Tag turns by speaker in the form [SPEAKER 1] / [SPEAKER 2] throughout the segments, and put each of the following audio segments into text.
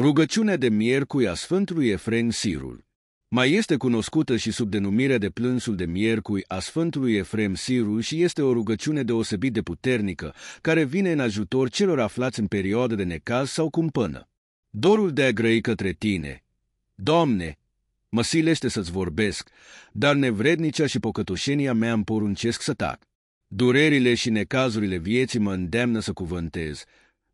[SPEAKER 1] Rugăciunea de miercuri a Sfântului Efrem Sirul mai este cunoscută și sub denumirea de plânsul de miercuri a Sfântului Efrem Sirul și este o rugăciune deosebit de puternică, care vine în ajutor celor aflați în perioadă de necaz sau cumpănă. Dorul de a grăi către tine. Doamne, mă silește să-ți vorbesc, dar nevrednicea și pocătușenia mea îmi poruncesc să tac. Durerile și necazurile vieții mă îndeamnă să cuvântez,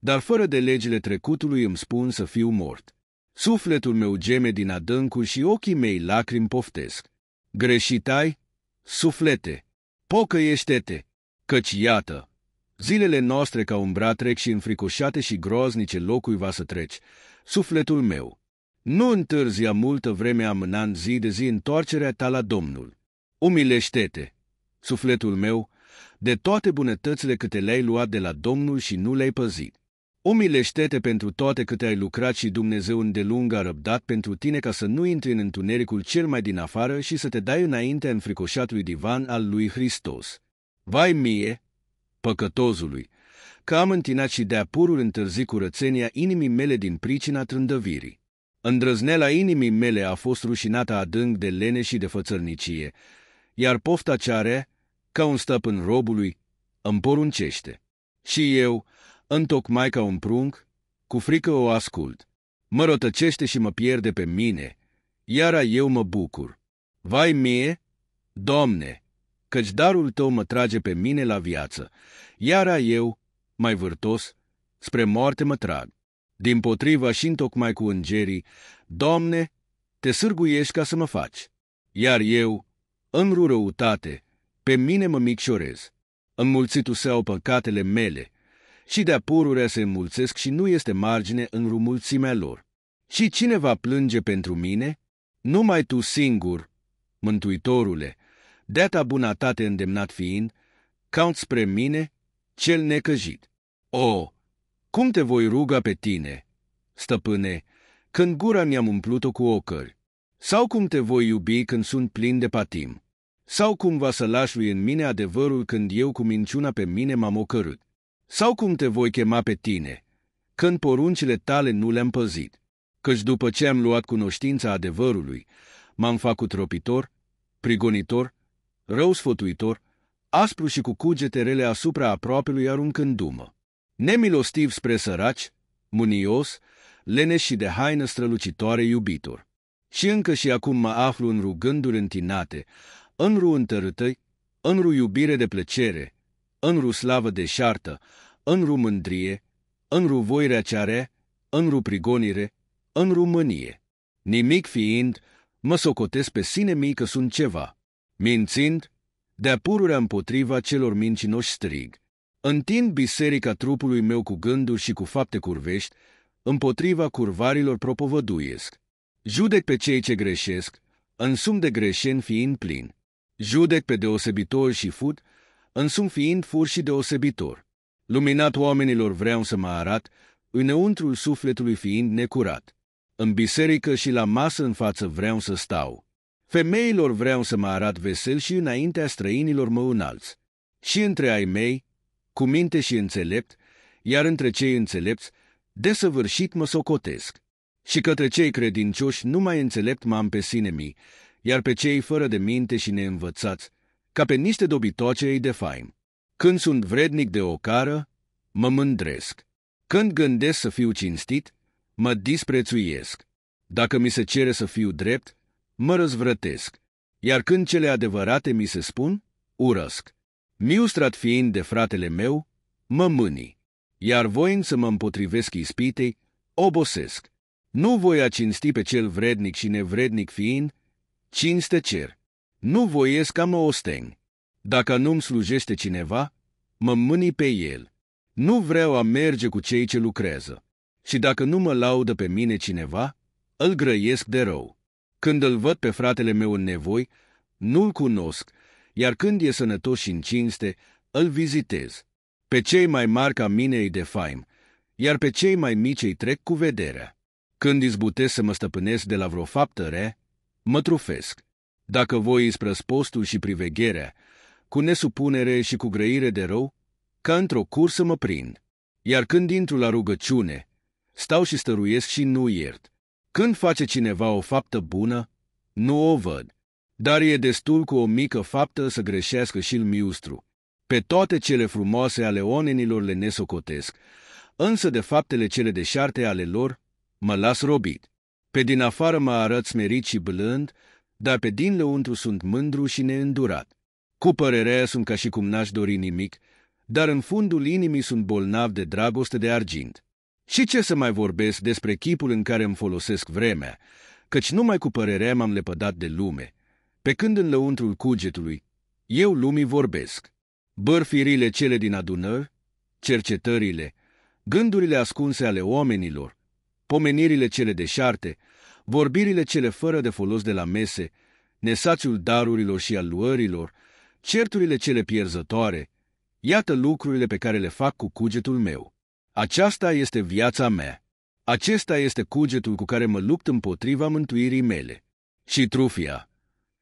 [SPEAKER 1] dar fără de legile trecutului îmi spun să fiu mort. Sufletul meu geme din adâncul și ochii mei lacrimi poftesc. Greșit ai? Suflete, pocăiește-te, căci iată, zilele noastre ca umbra trec și înfricoșate și groznice locui va să treci. Sufletul meu, nu întârzia multă vreme amânând zi de zi întoarcerea ta la Domnul. Umilește-te, sufletul meu, de toate bunătățile câte le-ai luat de la Domnul și nu le-ai păzit. Umilește-te pentru toate câte ai lucrat și Dumnezeu îndelung a răbdat pentru tine ca să nu intri în întunericul cel mai din afară și să te dai înainte înfricoșatului divan al lui Hristos. Vai mie, păcătozului, că am întinat și de-a purul întârzi curățenia inimii mele din pricina trândăvirii. Îndrăzneala inimii mele a fost rușinată adânc de lene și de fățărnicie, iar pofta ce are, ca un stăpân robului, îmi poruncește. Și eu, întocmai ca un prunc, cu frică o ascult. Mă rotăcește și mă pierde pe mine, iar eu mă bucur. Vai mie, Domne, căci darul tău mă trage pe mine la viață, iar eu, mai vârtos, spre moarte mă trag. Din potriva și întocmai cu îngerii, Domne, te sârguiești ca să mă faci. Iar eu, în răutate, pe mine mă micșorez. Înmulțitul seau păcatele mele, și de-a pururea se înmulțesc și nu este margine în rumulțimea lor. Și cine va plânge pentru mine? Numai tu singur, Mântuitorule, de-a ta bunătate îndemnat fiind, cauți spre mine, cel necăjit. O, cum te voi ruga pe tine, stăpâne, când gura mi-am umplut-o cu ocări? Sau cum te voi iubi când sunt plin de patim? Sau cum va să lași lui în mine adevărul când eu cu minciuna pe mine m-am ocărât? Sau cum te voi chema pe tine, când poruncile tale nu le-am păzit? Căci după ce am luat cunoștința adevărului, m-am făcut ropitor, prigonitor, rău sfătuitor, aspru și cu cugete rele asupra aproapelui aruncându-mă. Nemilostiv spre săraci, munios, leneș și de haină strălucitoare iubitor. Și încă și acum mă aflu în rugânduri întinate, în ru întărâtăi, în ru iubire de plăcere, în ru slavă de șartă, în ru mândrie, în ru voirea ceare, în ru prigonire, în ru mânie. Nimic fiind, mă socotesc pe sine mii că sunt ceva. Mințind, de-a pururea împotriva celor mincinoși strig. Întind biserica trupului meu cu gânduri și cu fapte curvești, împotriva curvarilor propovăduiesc. Judec pe cei ce greșesc, însum de greșeni fiind plin. Judec pe deosebitor și fut, însum fiind fur și deosebitor. Luminat oamenilor vreau să mă arat, înăuntrul sufletului fiind necurat. În biserică și la masă în față vreau să stau. Femeilor vreau să mă arat vesel și înaintea străinilor mă înalți. Și între ai mei, cu minte și înțelept, iar între cei înțelepți, desăvârșit mă socotesc. Și către cei credincioși numai înțelept m-am pe sine mi, iar pe cei fără de minte și neînvățați, ca pe niște dobitoace ei de faim. Când sunt vrednic de o cară, mă mândresc. Când gândesc să fiu cinstit, mă disprețuiesc. Dacă mi se cere să fiu drept, mă răzvrătesc. Iar când cele adevărate mi se spun, urăsc. Miustrat fiind de fratele meu, mă mâni. Iar voind să mă împotrivesc ispitei, obosesc. Nu voi a cinsti pe cel vrednic și nevrednic fiind, cinste cer. Nu voiesc ca mă osteng. Dacă nu-mi slujește cineva, mă mâni pe el. Nu vreau a merge cu cei ce lucrează. Și dacă nu mă laudă pe mine cineva, îl grăiesc de rău. Când îl văd pe fratele meu în nevoi, nu-l cunosc, iar când e sănătos și în cinste, îl vizitez. Pe cei mai mari ca mine îi defaim, iar pe cei mai mici îi trec cu vederea. Când izbutesc să mă stăpânesc de la vreo faptă rea, mă trufesc. Dacă voi spre postul și privegherea, cu nesupunere și cu grăire de rău, ca într-o cursă mă prind. Iar când intru la rugăciune, Stau și stăruiesc și nu iert. Când face cineva o faptă bună, nu o văd. Dar e destul cu o mică faptă să greșească și-l miustru. Pe toate cele frumoase ale onenilor le nesocotesc, însă de faptele cele deșarte ale lor mă las robit. Pe din afară mă arăt smerit și blând, dar pe din lăuntru sunt mândru și neîndurat. Cu părerea sunt ca și cum n-aș dori nimic, dar în fundul inimii sunt bolnav de dragoste de argint. Și ce să mai vorbesc despre chipul în care îmi folosesc vremea, căci numai cu părerea m-am lepădat de lume, pe când în lăuntrul cugetului, eu lumii vorbesc. Bărfirile cele din adunări, cercetările, gândurile ascunse ale oamenilor, pomenirile cele deșarte, vorbirile cele fără de folos de la mese, nesațiul darurilor și al luărilor, certurile cele pierzătoare, iată lucrurile pe care le fac cu cugetul meu. Aceasta este viața mea. Acesta este cugetul cu care mă lupt împotriva mântuirii mele. Și trufia.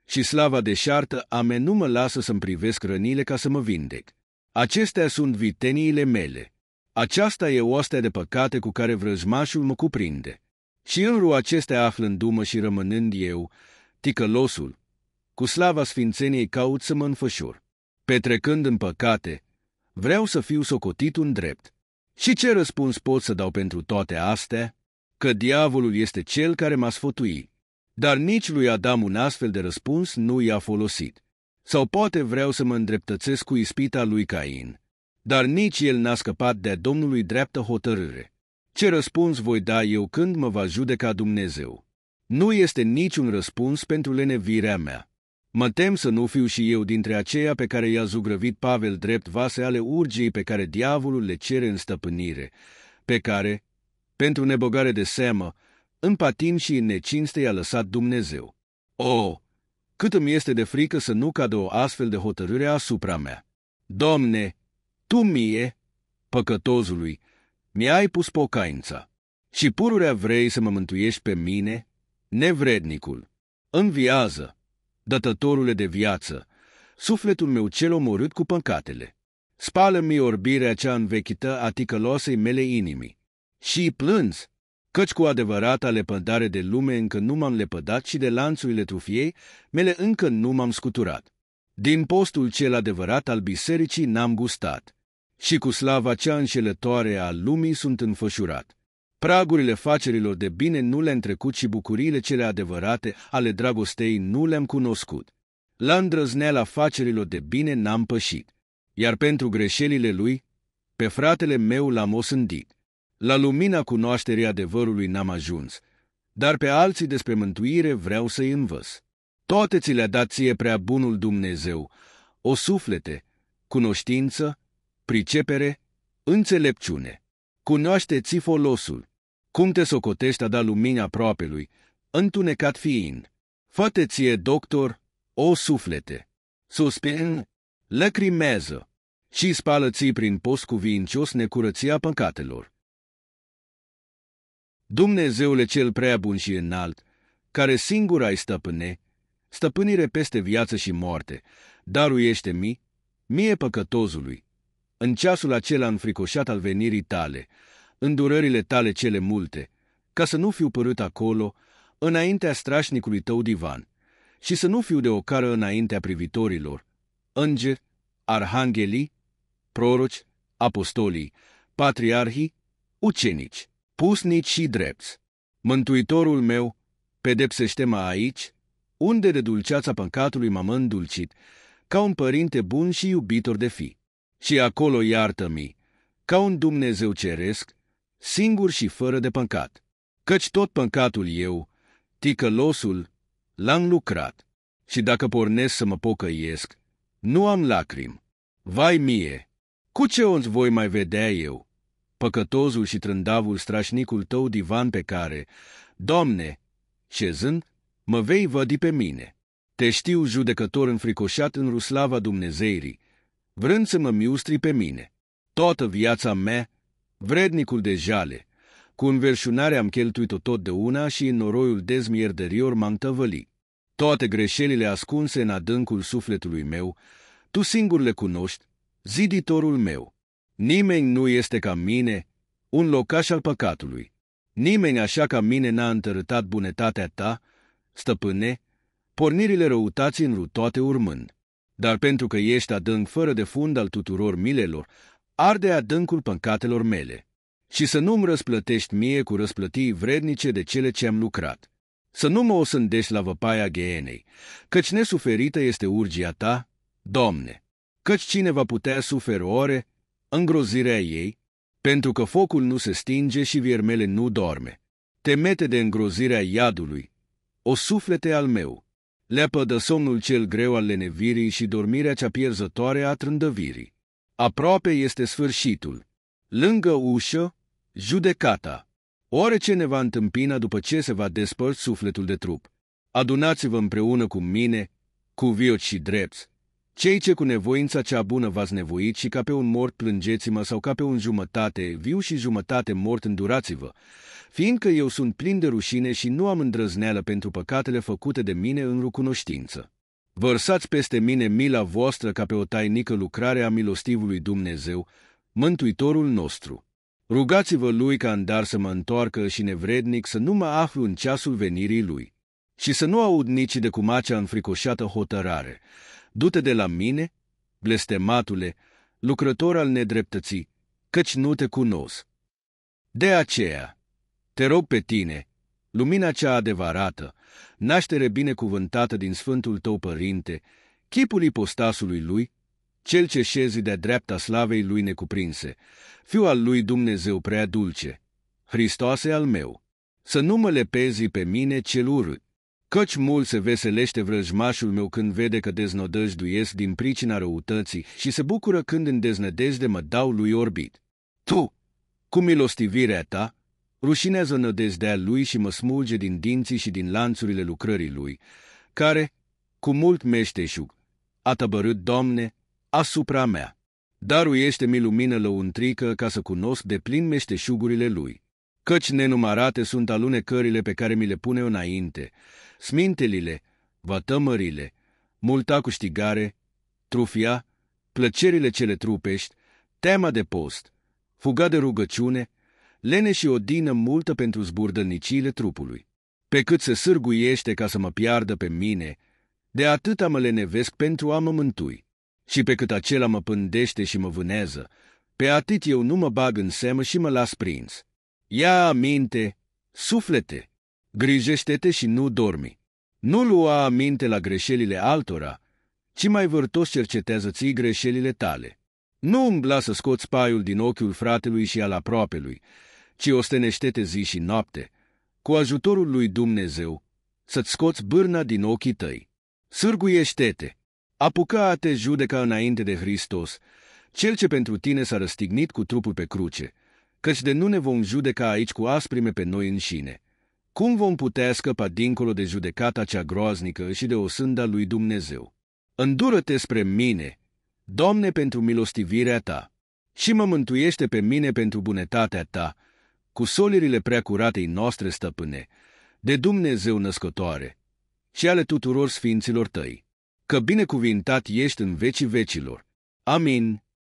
[SPEAKER 1] Și slava deșartă a mea nu mă lasă să-mi privesc rănile ca să mă vindec. Acestea sunt viteniile mele. Aceasta e oastea de păcate cu care vrăjmașul mă cuprinde. Și în acestea aflându-mă și rămânând eu, ticălosul, cu slava sfințeniei caut să mă înfășur. Petrecând în păcate, vreau să fiu socotit un drept. Și ce răspuns pot să dau pentru toate astea? Că diavolul este cel care m-a sfătuit. Dar nici lui Adam un astfel de răspuns nu i-a folosit. Sau poate vreau să mă îndreptățesc cu ispita lui Cain. Dar nici el n-a scăpat de Domnului dreaptă hotărâre. Ce răspuns voi da eu când mă va judeca Dumnezeu? Nu este niciun răspuns pentru lenevirea mea. Mă tem să nu fiu și eu dintre aceia pe care i-a zugrăvit Pavel drept vase ale urgiei pe care diavolul le cere în stăpânire, pe care, pentru nebogare de seamă, în patim și în necinste i-a lăsat Dumnezeu. O, cât îmi este de frică să nu cadă o astfel de hotărâre asupra mea. Domne, Tu mie, păcătozului, mi-ai pus pocaința și pururea vrei să mă mântuiești pe mine, nevrednicul. Înviază, dătătorule de viață, sufletul meu cel omorât cu păcatele. Spală-mi orbirea cea învechită a ticălosei mele inimii. Și plânzi, căci cu adevărata lepădare de lume încă nu m-am lepădat și de lanțurile trufiei mele încă nu m-am scuturat. Din postul cel adevărat al bisericii n-am gustat și cu slava cea înșelătoare a lumii sunt înfășurat. Pragurile facerilor de bine nu le-am trecut și bucuriile cele adevărate ale dragostei nu le-am cunoscut. La îndrăzneala facerilor de bine n-am pășit, iar pentru greșelile lui, pe fratele meu l-am osândit. La lumina cunoașterii adevărului n-am ajuns, dar pe alții despre mântuire vreau să-i învăț. Toate ți le-a dat ție prea bunul Dumnezeu, o suflete, cunoștință, pricepere, înțelepciune. Cunoaște-ți folosul, cum te socotești a da lumina lui, întunecat fiind. Fă-te ție, doctor, o suflete. Suspin, lăcrimează și spală-ți prin post cuvincios necurăția păcatelor. Dumnezeule cel prea bun și înalt, care singur ai stăpâne, stăpânire peste viață și moarte, daruiește-mi, mie păcătozului, în ceasul acela înfricoșat al venirii tale, îndurările tale cele multe, ca să nu fiu părât acolo, înaintea strașnicului tău divan, și să nu fiu de ocară înaintea privitorilor, îngeri, arhanghelii, proroci, apostolii, patriarhii, ucenici, pusnici și drepți. Mântuitorul meu, pedepsește-mă aici, unde de dulceața păcatului m-am îndulcit, ca un părinte bun și iubitor de fi. Și acolo iartă-mi, ca un Dumnezeu ceresc, singur și fără de păcat. Căci tot păcatul eu, ticălosul, l-am lucrat. Și dacă pornesc să mă pocăiesc, nu am lacrimi. Vai mie! Cu ce onți voi mai vedea eu? Păcătozul și trândavul strașnicul tău divan pe care, Doamne, șezând, mă vei vădi pe mine. Te știu judecător înfricoșat în ruslava Dumnezeirii, vrând să mă miustri pe mine. Toată viața mea vrednicul de jale. Cu înverșunare am cheltuit-o tot de una și în noroiul dezmierdărior m-am tăvălit. Toate greșelile ascunse în adâncul sufletului meu, tu singur le cunoști, ziditorul meu. Nimeni nu este ca mine, un locaș al păcatului. Nimeni așa ca mine n-a întărâtat bunătatea ta, stăpâne, pornirile răutații în toate urmând. Dar pentru că ești adânc fără de fund al tuturor milelor, arde adâncul păcatelor mele. Și să nu-mi răsplătești mie cu răsplătii vrednice de cele ce am lucrat. Să nu mă osândești la văpaia ghenei, căci nesuferită este urgia ta, Domne, căci cine va putea suferi ore, îngrozirea ei, pentru că focul nu se stinge și viermele nu dorme. Temete de îngrozirea iadului, o suflete al meu, leapă de somnul cel greu al lenevirii și dormirea cea pierzătoare a trândăvirii. Aproape este sfârșitul. Lângă ușă, judecata. Oare ce ne va întâmpina după ce se va despărți sufletul de trup? Adunați-vă împreună cu mine, cu vioci și drepți, cei ce cu nevoința cea bună v-ați nevoit și ca pe un mort plângeți-mă sau ca pe un jumătate, viu și jumătate mort îndurați-vă, fiindcă eu sunt plin de rușine și nu am îndrăzneală pentru păcatele făcute de mine în rucunoștință. Vărsați peste mine mila voastră ca pe o tainică lucrare a milostivului Dumnezeu, Mântuitorul nostru. Rugați-vă lui ca în dar să mă întoarcă și nevrednic să nu mă aflu în ceasul venirii lui și să nu aud nici de cum acea înfricoșată hotărare, Du-te de la mine, blestematule, lucrător al nedreptății, căci nu te cunosc. De aceea, te rog pe tine, lumina cea adevărată, naștere binecuvântată din Sfântul tău Părinte, chipul ipostasului lui, cel ce șezi de-a dreapta slavei lui necuprinse, fiul al lui Dumnezeu prea dulce, Hristoase al meu, să nu mă lepezi pe mine cel urât, Căci mult se veselește vrăjmașul meu când vede că deznădăjduiesc din pricina răutății și se bucură când în deznădejde mă dau lui orbit. Tu, cu milostivirea ta, rușinează nădejdea lui și mă smulge din dinții și din lanțurile lucrării lui, care, cu mult meșteșug, a tăbărât, Doamne, asupra mea. Daruiește-mi lumină lăuntrică ca să cunosc de plin meșteșugurile lui. Căci nenumărate sunt alunecările pe care mi le pune înainte, smintelile, vătămările, multa câștigare, trufia, plăcerile cele trupești, tema de post, fuga de rugăciune, lene și odină multă pentru zburdănicile trupului. Pe cât se sârguiește ca să mă piardă pe mine, de atâta mă lenevesc pentru a mă mântui. Și pe cât acela mă pândește și mă vânează, pe atât eu nu mă bag în seamă și mă las prins. Ia aminte, suflete, grijește-te și nu dormi. Nu lua aminte la greșelile altora, ci mai vârtos cercetează ți greșelile tale. Nu umbla să scoți paiul din ochiul fratelui și al aproapelui, ci ostenește-te zi și noapte, cu ajutorul lui Dumnezeu, să-ți scoți bârna din ochii tăi. Sârguiește-te, apucă a te judeca înainte de Hristos, cel ce pentru tine s-a răstignit cu trupul pe cruce, căci de nu ne vom judeca aici cu asprime pe noi înșine. Cum vom putea scăpa dincolo de judecata cea groaznică și de o sânda lui Dumnezeu? Îndură-te spre mine, Doamne, pentru milostivirea Ta, și mă mântuiește pe mine pentru bunătatea Ta, cu solirile preacuratei noastre stăpâne, de Dumnezeu născătoare, și ale tuturor sfinților Tăi, că binecuvintat ești în vecii vecilor. Amin.